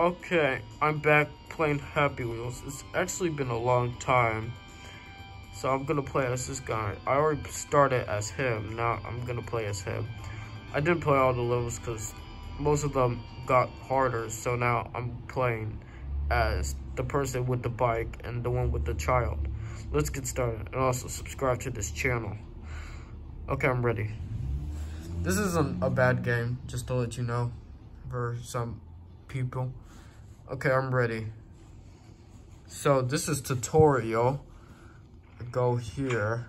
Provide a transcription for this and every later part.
Okay, I'm back playing Happy Wheels. It's actually been a long time. So I'm gonna play as this guy. I already started as him, now I'm gonna play as him. I didn't play all the levels because most of them got harder, so now I'm playing as the person with the bike and the one with the child. Let's get started, and also subscribe to this channel. Okay, I'm ready. This isn't a bad game, just to let you know, for some people. Okay, I'm ready. So this is tutorial. I go here.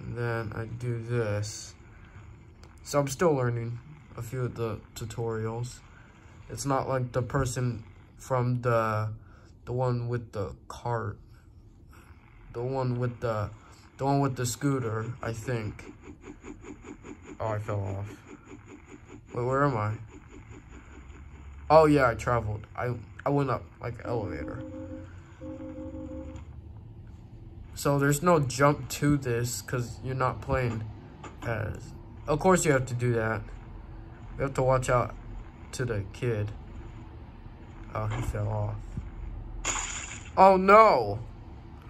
And then I do this. So I'm still learning a few of the tutorials. It's not like the person from the the one with the cart. The one with the the one with the scooter, I think. Oh, I fell off. Wait, where am I? Oh yeah, I traveled. I I went up like elevator. So there's no jump to this because you're not playing as. Of course you have to do that. You have to watch out to the kid. Oh, he fell off. Oh no!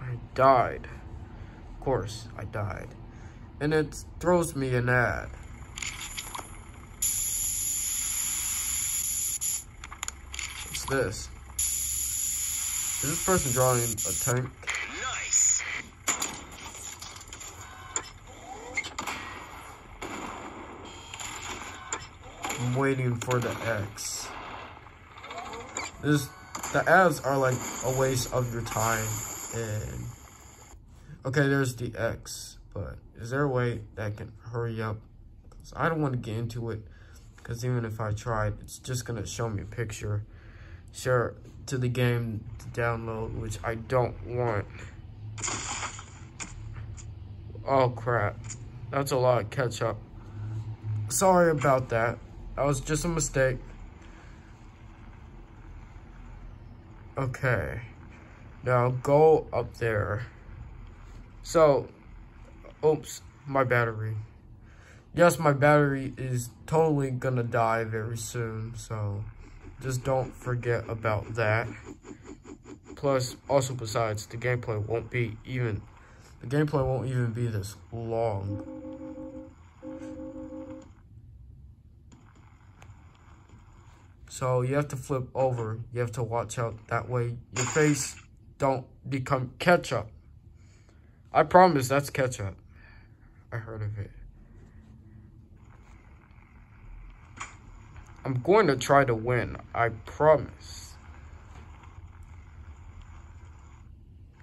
I died. Of course, I died. And it throws me an ad. This? Is this person drawing a tank? Nice. I'm waiting for the X. This the ads are like a waste of your time and okay there's the X but is there a way that can hurry up because I don't want to get into it because even if I tried it's just gonna show me a picture share to the game to download, which I don't want. Oh crap. That's a lot of catch up. Sorry about that. That was just a mistake. Okay. Now go up there. So, oops, my battery. Yes, my battery is totally gonna die very soon, so just don't forget about that. Plus, also besides, the gameplay won't be even, the gameplay won't even be this long. So you have to flip over. You have to watch out. That way your face don't become ketchup. I promise that's ketchup. I heard of it. I'm going to try to win. I promise.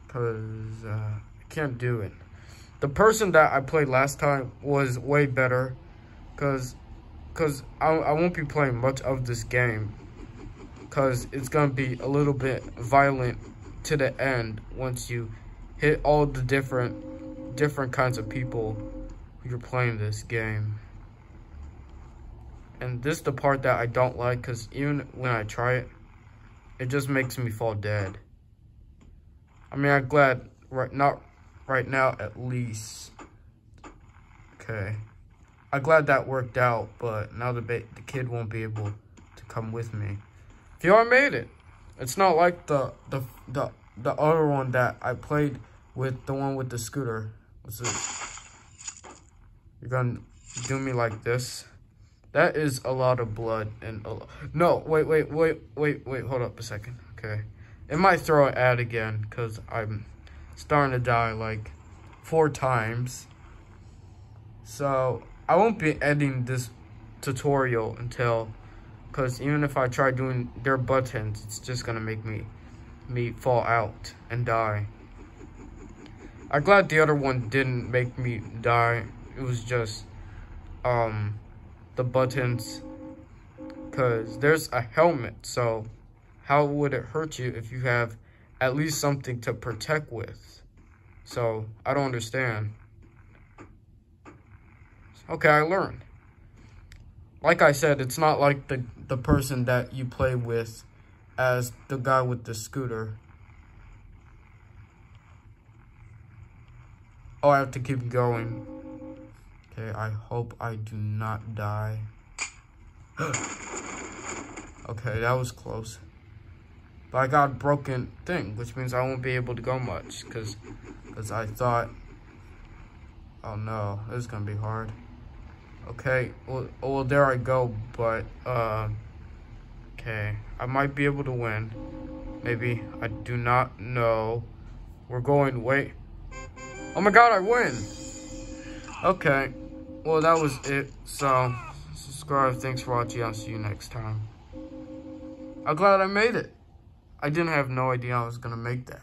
Because uh, I can't do it. The person that I played last time was way better. Because cause I, I won't be playing much of this game. Because it's going to be a little bit violent to the end once you hit all the different different kinds of people you're playing this game. And this is the part that I don't like because even when I try it, it just makes me fall dead. I mean, I'm glad, right not right now at least. Okay. I'm glad that worked out, but now the, the kid won't be able to come with me. You made it. It's not like the, the, the, the other one that I played with, the one with the scooter. What's this? You're gonna do me like this? That is a lot of blood and. No, wait, wait, wait, wait, wait, hold up a second. Okay. It might throw an ad again because I'm starting to die like four times. So I won't be ending this tutorial until, because even if I try doing their buttons, it's just going to make me, me fall out and die. I'm glad the other one didn't make me die. It was just, um, the buttons because there's a helmet so how would it hurt you if you have at least something to protect with? So i don't understand. Okay i learned. Like i said it's not like the the person that you play with as the guy with the scooter. Oh i have to keep going Okay, I hope I do not die. Okay, that was close. But I got a broken thing, which means I won't be able to go much. Because cause I thought, oh no, this is going to be hard. Okay, well, well, there I go. But, uh, okay, I might be able to win. Maybe. I do not know. We're going, wait. Oh my god, I win! Okay. Well, that was it. So, subscribe. Thanks for watching. I'll see you next time. I'm glad I made it. I didn't have no idea I was going to make that.